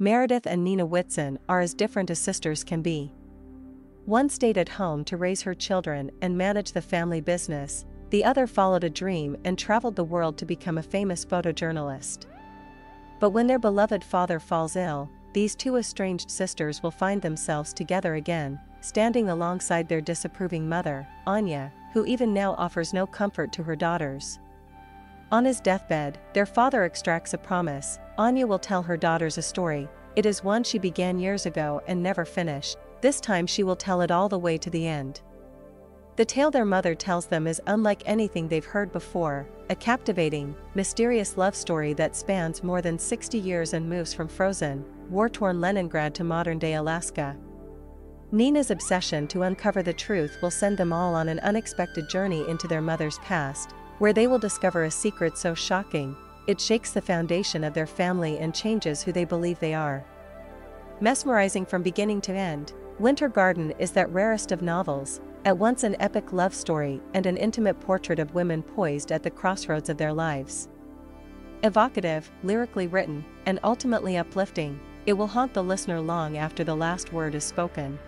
Meredith and Nina Whitson are as different as sisters can be. One stayed at home to raise her children and manage the family business, the other followed a dream and traveled the world to become a famous photojournalist. But when their beloved father falls ill, these two estranged sisters will find themselves together again, standing alongside their disapproving mother, Anya, who even now offers no comfort to her daughters. On his deathbed, their father extracts a promise Anya will tell her daughters a story, it is one she began years ago and never finished, this time she will tell it all the way to the end. The tale their mother tells them is unlike anything they've heard before, a captivating, mysterious love story that spans more than 60 years and moves from frozen, war-torn Leningrad to modern-day Alaska. Nina's obsession to uncover the truth will send them all on an unexpected journey into their mother's past, where they will discover a secret so shocking, it shakes the foundation of their family and changes who they believe they are. Mesmerizing from beginning to end, Winter Garden is that rarest of novels, at once an epic love story and an intimate portrait of women poised at the crossroads of their lives. Evocative, lyrically written, and ultimately uplifting, it will haunt the listener long after the last word is spoken.